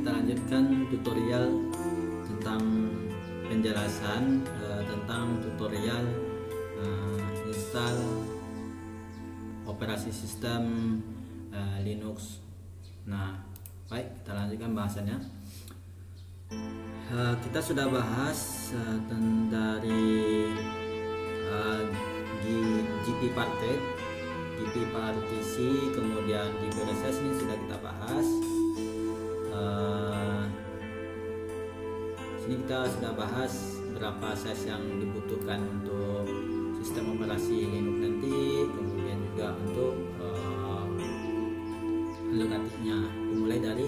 kita lanjutkan tutorial tentang penjelasan uh, tentang tutorial uh, install operasi sistem uh, Linux. Nah, baik kita lanjutkan bahasannya. Uh, kita sudah bahas uh, dari uh, GP Parted, GP partisi, kemudian GP reses ini sudah kita bahas sini kita sudah bahas berapa size yang dibutuhkan untuk sistem operasi Linux nanti kemudian juga untuk uh, alokatifnya dimulai dari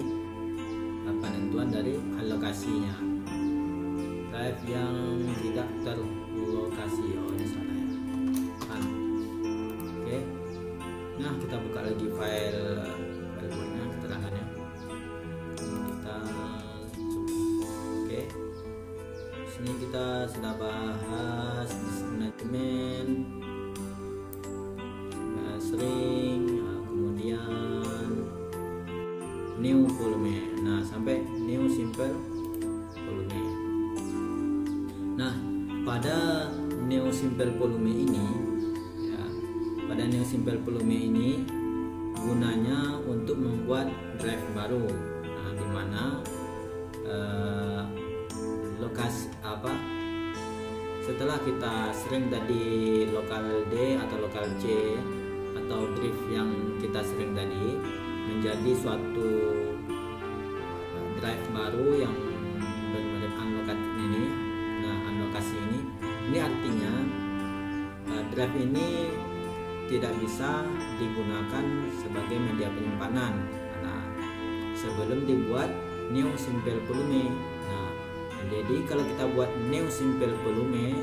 uh, penentuan dari alokasinya. Drive yang tidak terlokasi. Oh ini salah ya. Oke. Okay. nah kita buka lagi file sudah bahas manajemen sering nah, kemudian new volume. Nah sampai new simple volume. Nah pada new simple volume ini ya pada new simple volume ini gunanya untuk membuat drive baru. Nah di mana setelah kita sering tadi lokal D atau lokal C atau drift yang kita sering tadi menjadi suatu drive baru yang bermerek unlocated ini nah unlokasi ini. Ini artinya uh, drive ini tidak bisa digunakan sebagai media penyimpanan. Nah sebelum dibuat new simple volume jadi kalau kita buat new simple volume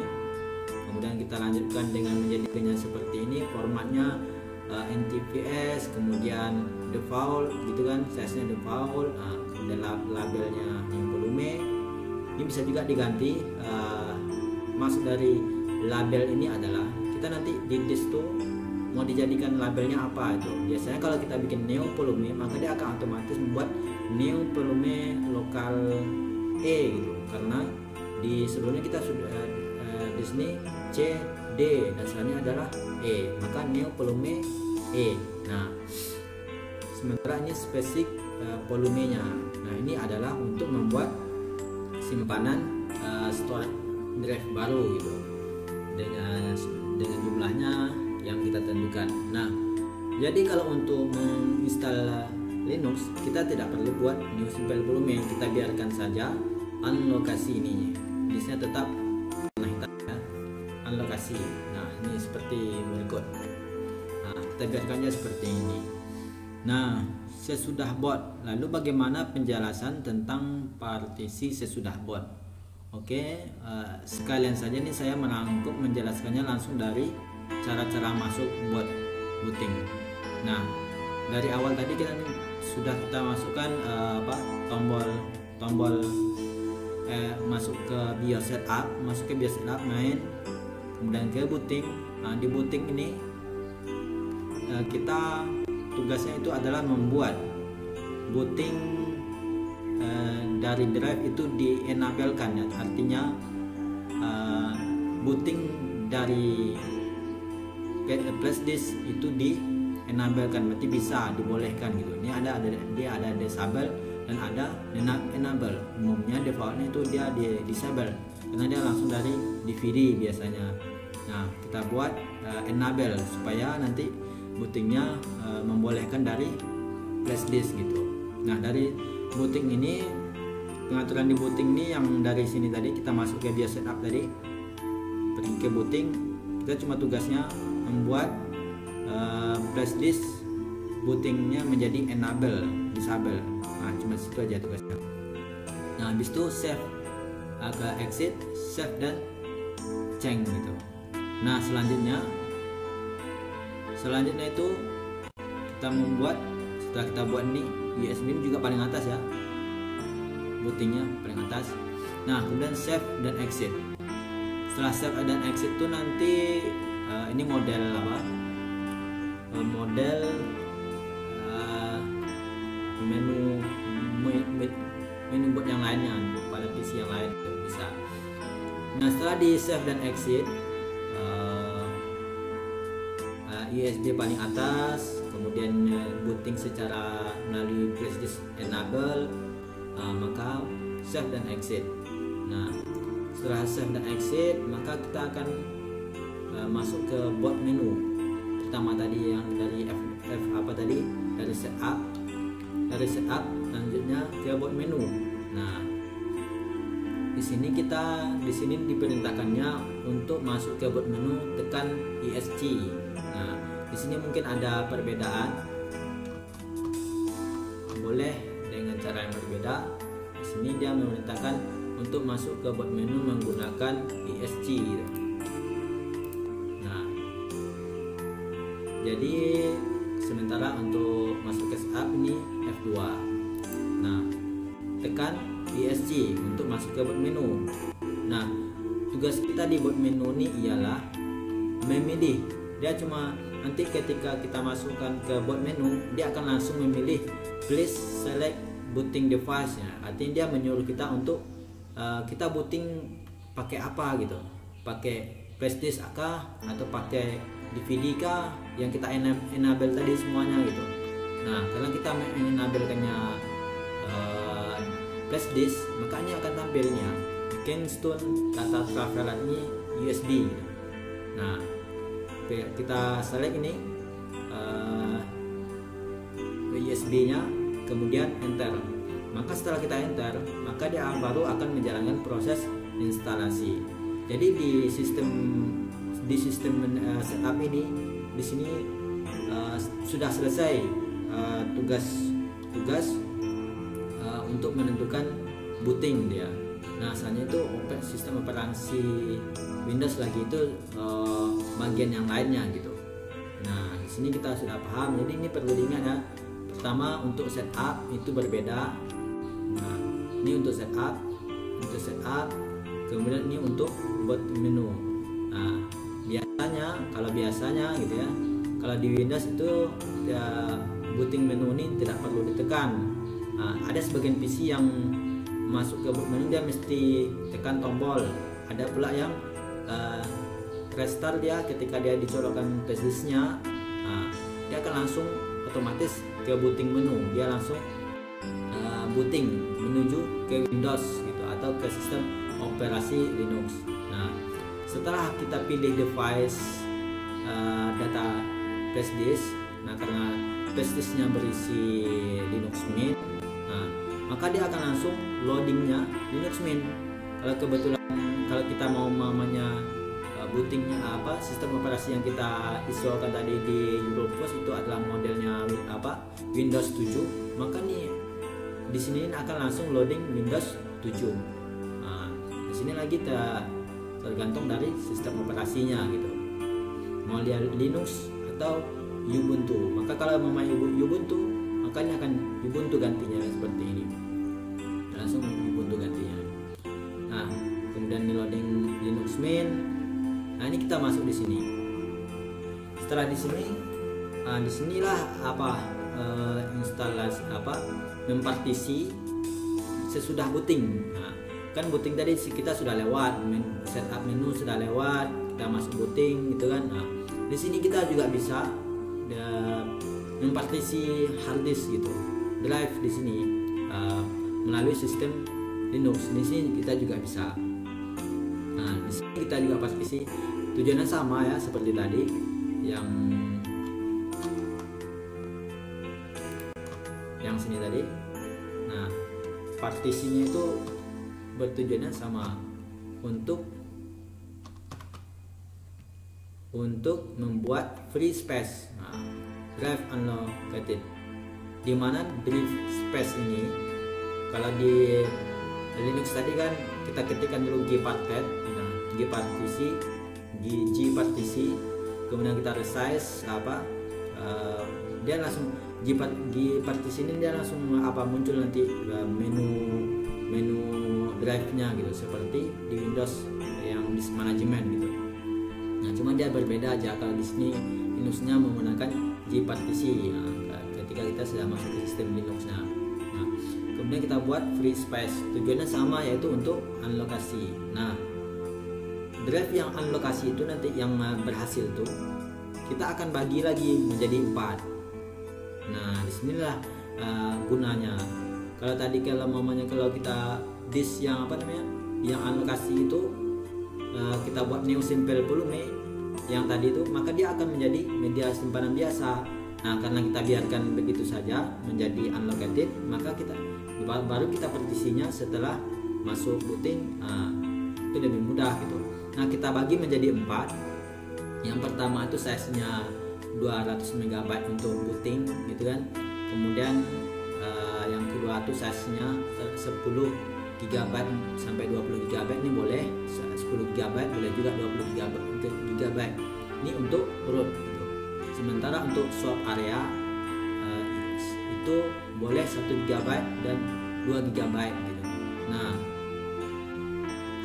kemudian kita lanjutkan dengan menjadikannya seperti ini formatnya uh, NTPS kemudian default gitu kan size nya default uh, kemudian labelnya new volume. Ini bisa juga diganti uh, maksud dari label ini adalah kita nanti di disk mau dijadikan labelnya apa itu. Biasanya kalau kita bikin new volume maka dia akan otomatis membuat new volume lokal E gitu. Karena di sebelumnya kita sudah uh, di sini C D dasarnya adalah E. Maka new volume E. Nah sementara ini spesifik uh, volumenya. Nah ini adalah untuk membuat simpanan uh, storage drive baru gitu. Dengan dengan jumlahnya yang kita tentukan. Nah jadi kalau untuk menginstal Linux kita tidak perlu buat new simple volume. Kita biarkan saja unlokasi ini listnya tetap warna hitam ya unlokasi nah ini seperti berikut. Nah kita biarkannya seperti ini. Nah sesudah bot lalu bagaimana penjelasan tentang partisi sesudah bot oke uh, sekalian saja nih saya merangkum menjelaskannya langsung dari cara-cara masuk bot booting nah dari awal tadi kita sudah kita masukkan uh, apa tombol tombol eh, masuk ke BIOS setup masuk ke BIOS setup main. Kemudian ke booting nah di booting ini eh, kita tugasnya itu adalah membuat booting eh, dari drive itu di enablekan ya. Artinya eh, booting dari flash disk itu di enablekan berarti bisa dibolehkan gitu. Ini ada ada dia ada disable dan ada enable. Umumnya defaultnya itu dia di disable. Karena dia langsung dari DVD biasanya. Nah kita buat uh, enable supaya nanti bootingnya uh, membolehkan dari flash disk gitu. Nah dari booting ini pengaturan di booting ini yang dari sini tadi kita masuk ke biasa setup tadi. Pergi ke booting. Kita cuma tugasnya membuat uh, flash disk bootingnya menjadi enable disable cuma situ aja tugasnya. Nah habis itu save agak exit save dan change gitu. Nah selanjutnya selanjutnya itu kita membuat setelah kita buat ini USB juga paling atas ya. Bootingnya paling atas. Nah kemudian save dan exit. Setelah save dan exit itu nanti uh, ini model apa? Uh, model menu menu buat yang lainnya pada PC yang lain bisa. Nah setelah di save dan exit uh, uh, USB paling atas kemudian uh, booting secara melalui flash enable uh, maka save dan exit. Nah setelah save dan exit maka kita akan masuk ke boot menu. Pertama tadi yang dari F, F apa tadi? Dari setup. Dari setup selanjutnya ke boot menu. Nah di sini kita di sini diperintahkannya untuk masuk ke boot menu tekan ESC nah di sini mungkin ada perbedaan. Boleh dengan cara yang berbeda. Di sini dia memerintahkan untuk masuk ke boot menu menggunakan ESC nah jadi sementara untuk masuk ke setup ini F2 nah tekan ESC untuk masuk ke boot menu. Nah tugas kita di boot menu ini ialah memilih. Dia cuma nanti ketika kita masukkan ke boot menu dia akan langsung memilih please select booting device ya artinya dia menyuruh kita untuk uh, kita booting pakai apa gitu. Pakai flash disk kah atau pakai DVD kah yang kita enable tadi semuanya gitu. Nah kalau kita mengenabelkannya uh, flash disk makanya akan tampilnya Kingston data transfer ini USB nah kita select ini uh, USB nya kemudian enter. Maka setelah kita enter maka dia baru akan menjalankan proses instalasi. Jadi di sistem di sistem uh, setup ini di sini uh, sudah selesai uh, tugas tugas untuk menentukan booting dia. Nah, selanjutnya itu sistem operasi Windows lagi itu uh, bagian yang lainnya gitu. Nah, di sini kita sudah paham. Jadi ini perlu diingat ya. Pertama untuk setup itu berbeda. Nah, ini untuk setup, untuk setup. Kemudian ini untuk buat menu. Nah, biasanya kalau biasanya gitu ya. Kalau di Windows itu ya booting menu ini tidak perlu ditekan. Nah, ada sebagian PC yang masuk ke boot menu dia mesti tekan tombol. Ada pula yang uh, restart dia ketika dia dicolokkan disknya nah, dia akan langsung otomatis ke booting menu. Dia langsung uh, booting menuju ke Windows gitu atau ke sistem operasi Linux. Nah setelah kita pilih device uh, data flash disk nah karena flash disknya berisi Linux Mint maka dia akan langsung loadingnya Linux Mint kalau kebetulan kalau kita mau mamanya bootingnya apa sistem operasi yang kita installkan tadi di Europost itu adalah modelnya apa Windows 7 maka nih di sini akan langsung loading Windows 7 nah, di sini lagi ter, tergantung dari sistem operasinya gitu. Mau lihat Linux atau Ubuntu. Maka kalau mau Ubuntu makanya akan Ubuntu gantinya seperti ini langsung Ubuntu gantinya nah kemudian di loading Linux Mint Nah ini kita masuk di sini. Setelah di sini, nah, di sinilah apa uh, instalasi apa mempartisi sesudah booting. Nah, kan booting tadi kita sudah lewat, men, setup menu sudah lewat, kita masuk booting gitu kan. Nah, di sini kita juga bisa uh, mempartisi hard disk gitu, drive di sini uh, melalui sistem Linux. Di sini kita juga bisa. Nah, di sini kita juga partisi tujuannya sama ya seperti tadi yang yang sini tadi nah partisinya itu bertujuannya sama untuk untuk membuat free space nah, drive unallocated di mana drive space ini kalau di Linux tadi kan kita ketikkan dulu gparted nah gpartisi G partisi kemudian kita resize apa uh, dia langsung G, G partisi ini dia langsung apa muncul nanti uh, menu menu drive-nya gitu seperti di Windows yang disk management gitu. Nah, cuma dia berbeda aja kalau di sini Linux-nya menggunakan G partisi ya, ketika kita sudah masuk ke sistem Linux-nya. Nah, kemudian kita buat free space. Tujuannya sama yaitu untuk unlokasi. Nah drive yang unlokasi itu nanti yang berhasil tuh kita akan bagi lagi menjadi empat. Nah di sinilah uh, gunanya. Kalau tadi kalau mamanya kalau kita disk yang apa namanya yang unlokasi itu uh, kita buat new simple volume yang tadi itu maka dia akan menjadi media simpanan biasa. Nah karena kita biarkan begitu saja menjadi unlocated maka kita baru kita partisinya setelah masuk booting nah, itu lebih mudah gitu. Nah kita bagi menjadi empat. Yang pertama itu size nya 200 MB untuk booting gitu kan. Kemudian uh, yang kedua itu size nya 10 GB sampai 20 GB ini boleh 10 GB boleh juga 20 GB ini untuk root gitu. sementara untuk swap area uh, itu boleh 1 GB dan 2 GB gitu. Nah,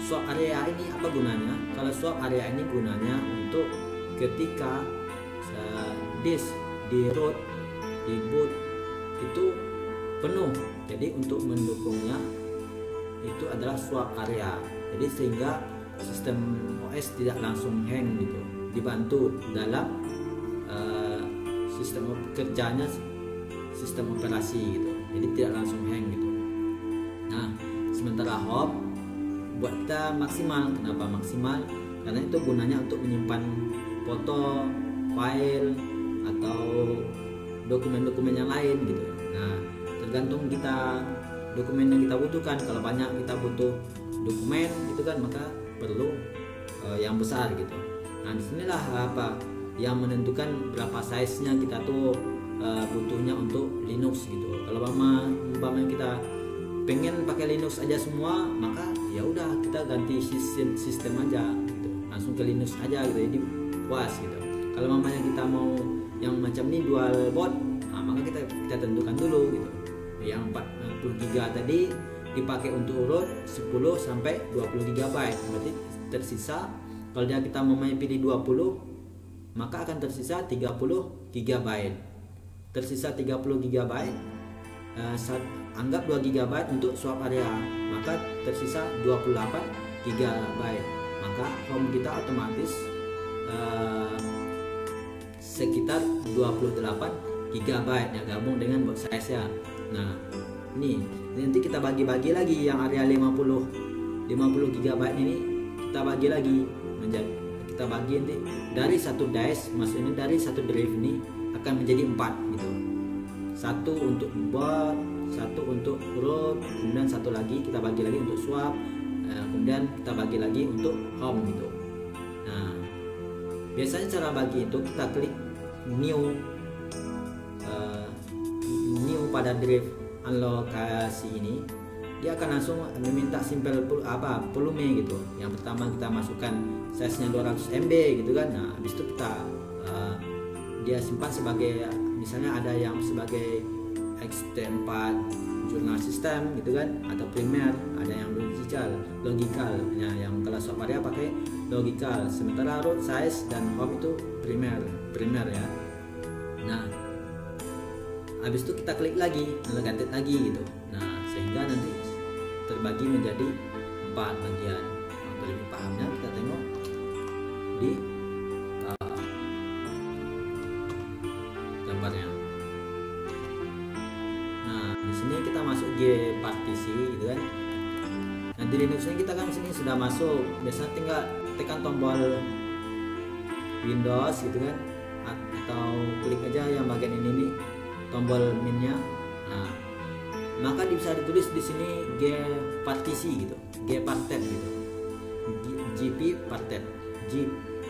swap area ini apa gunanya? Kalau swap area ini gunanya untuk ketika disk di root di boot itu penuh. Jadi untuk mendukungnya itu adalah swap area. Jadi sehingga sistem OS tidak langsung hang gitu. Dibantu dalam uh, sistem kerjanya sistem operasi gitu jadi tidak langsung hang gitu nah sementara hop buat kita maksimal kenapa maksimal karena itu gunanya untuk menyimpan foto file atau dokumen-dokumen yang lain gitu nah tergantung kita dokumen yang kita butuhkan. Kalau banyak kita butuh dokumen gitu kan maka perlu uh, yang besar gitu. Nah di sinilah apa yang menentukan berapa size nya kita tuh uh, butuhnya untuk Linux gitu. Kalau mama mama kita pengen pakai Linux aja semua maka ya udah kita ganti sistem sistem aja gitu. Langsung ke Linux aja gitu jadi puas gitu. Kalau mamanya kita mau yang macam ini dual boot nah, maka kita kita tentukan dulu gitu. Yang 40 GB tadi dipakai untuk root 10 sampai 20 GB berarti tersisa kalau dia kita mau pilih 20 maka akan tersisa 30 GB tersisa 30 GB uh, anggap 2 GB untuk swap area maka tersisa 28 GB maka home kita otomatis uh, sekitar 28 GB ya gabung dengan box size ya nah ini nanti kita bagi-bagi lagi yang area 50 50 GB ini kita bagi lagi. Menjadi kita bagi nanti. Dari satu dice maksudnya dari satu drive ini akan menjadi empat gitu. Satu untuk bot satu untuk root kemudian satu lagi kita bagi lagi untuk swap eh, kemudian kita bagi lagi untuk home gitu. Nah biasanya cara bagi itu kita klik new uh, new pada drive alokasi ini dia akan langsung meminta simple apa volume gitu. Yang pertama kita masukkan size nya 200 MB gitu kan. Nah habis itu kita uh, dia simpan sebagai misalnya ada yang sebagai XT4 jurnal sistem gitu kan atau primer ada yang logical logical. Ya yang kelas software pakai logical. Sementara root size dan home itu primer primer ya. Nah habis itu kita klik lagi negatif lagi gitu. Nah sehingga nanti terbagi menjadi empat bagian. Untuk lebih pahamnya kita tengok di gambarnya. Nah di sini kita masuk G partisi gitu kan. Nah di Linux ini kita kan sini sudah masuk. Biasanya tinggal tekan tombol Windows gitu kan. Atau klik aja yang bagian ini nih tombol minnya. Nah maka bisa ditulis di sini G partisi gitu. G partet gitu. GP partet. G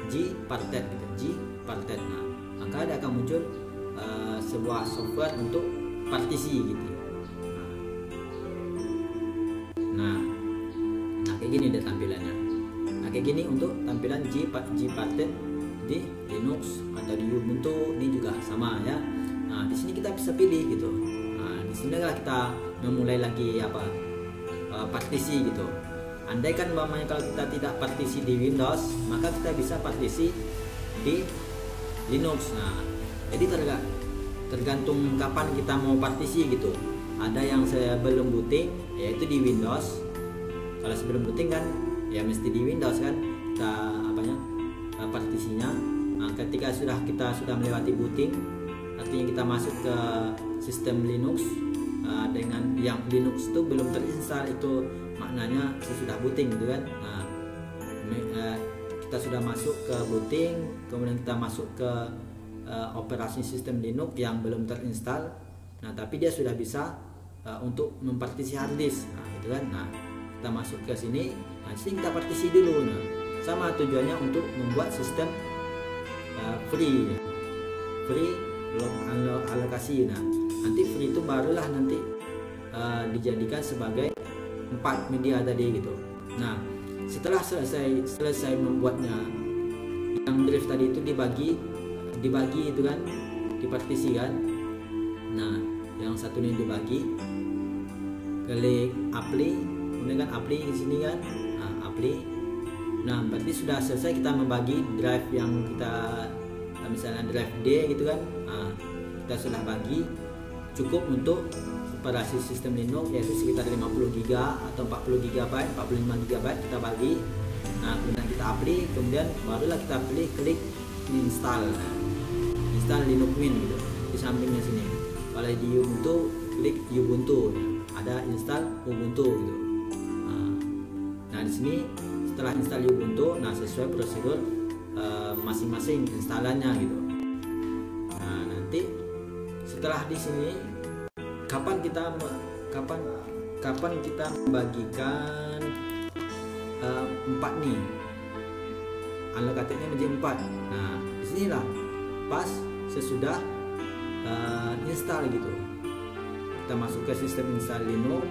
G partet gitu. G partet. Nah maka ada akan muncul uh, sebuah software untuk partisi gitu. Nah nah kayak gini deh tampilannya. Nah kayak gini untuk tampilan G G Parted di Linux atau di Ubuntu ini juga sama ya nah di sini kita bisa pilih gitu. Nah di sini lah kita memulai lagi apa uh, partisi gitu. Andai kan mamanya kalau kita tidak partisi di Windows maka kita bisa partisi di Linux. Nah jadi tergantung kapan kita mau partisi gitu. Ada yang saya belum booting yaitu di Windows. Kalau sebelum booting kan ya mesti di Windows kan kita apanya eh, partisinya. Nah, ketika sudah kita sudah melewati booting artinya kita masuk ke sistem Linux uh, dengan yang Linux itu belum terinstall itu maknanya sesudah booting gitu kan. Nah uh, kita sudah masuk ke booting kemudian kita masuk ke uh, operasi sistem Linux yang belum terinstall. Nah tapi dia sudah bisa uh, untuk mempartisi hard disk. Nah gitu kan. Nah kita masuk ke sini. Nah sini kita partisi dulu. Nah sama tujuannya untuk membuat sistem uh, free. Free alokasi nah nanti free itu barulah nanti uh, dijadikan sebagai empat media tadi gitu. Nah setelah selesai selesai membuatnya yang drift tadi itu dibagi dibagi itu kan dipartisi kan. Nah yang satu ini dibagi klik apply kemudian kan apply di sini kan. Nah, apply. Nah berarti sudah selesai kita membagi drive yang kita misalnya drive D gitu kan nah, kita sudah bagi cukup untuk operasi sistem Linux yaitu sekitar 50 GB atau 40 GB 45 GB kita bagi. Nah kemudian kita apply kemudian barulah kita pilih klik install. Install Linux Mint gitu di sampingnya sini. Kalau di Ubuntu klik Ubuntu. Ada install Ubuntu gitu. Nah, nah di sini setelah install Ubuntu nah sesuai prosedur masing-masing instalannya gitu. Nah nanti setelah di sini kapan kita kapan kapan kita membagikan uh, empat nih? Alokatifnya menjadi empat. Nah di sinilah pas sesudah uh, install gitu. Kita masuk ke sistem install Linux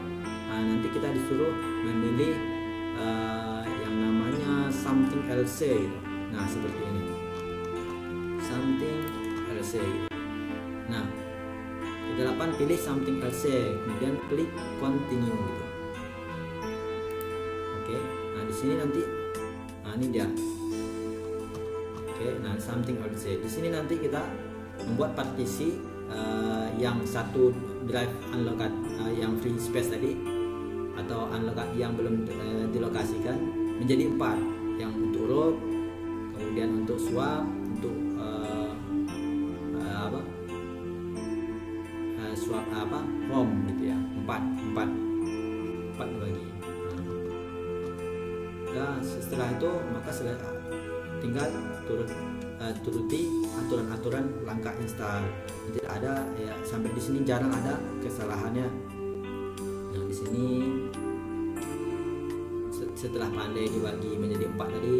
nah, nanti kita disuruh memilih uh, yang namanya something else gitu. Nah seperti ini else nah di delapan pilih something else kemudian klik continue gitu. Oke nah di sini nanti nah ini dia. Oke nah something else di sini nanti kita membuat partisi uh, yang satu drive unlock uh, yang free space tadi atau unlock yang belum uh, dilokasikan menjadi empat. Yang untuk root kemudian untuk swap uh, apa home gitu ya. Empat empat. Empat bagi nah setelah itu maka tinggal turut uh, turuti aturan-aturan langkah install. Tidak ada ya sampai di sini jarang ada kesalahannya. Nah di sini setelah pandai dibagi menjadi empat tadi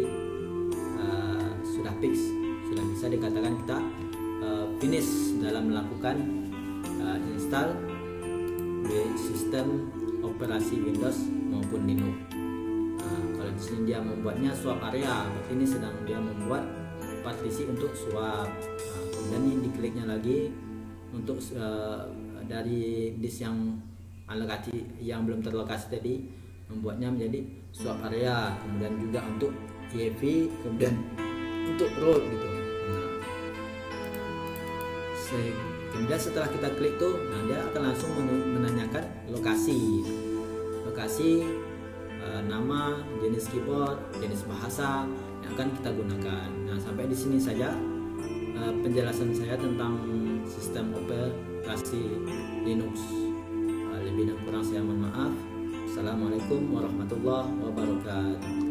sudah fix. Sudah bisa dikatakan kita uh, finish dalam melakukan uh, install di sistem operasi Windows maupun Linux. Nah, kalau di sini dia membuatnya swap area, berarti ini sedang dia membuat partisi untuk swap. Nah, kemudian ini dikliknya lagi untuk uh, dari disk yang alokasi yang belum terlokasi tadi membuatnya menjadi swap area kemudian juga untuk EV kemudian untuk road gitu nah, kemudian setelah kita klik tuh nah dia akan langsung menanyakan lokasi. Lokasi uh, nama jenis keyboard jenis bahasa yang akan kita gunakan. Nah sampai di sini saja uh, penjelasan saya tentang sistem operasi Linux. Uh, lebih dan kurang saya mohon maaf. Assalamualaikum warahmatullahi wabarakatuh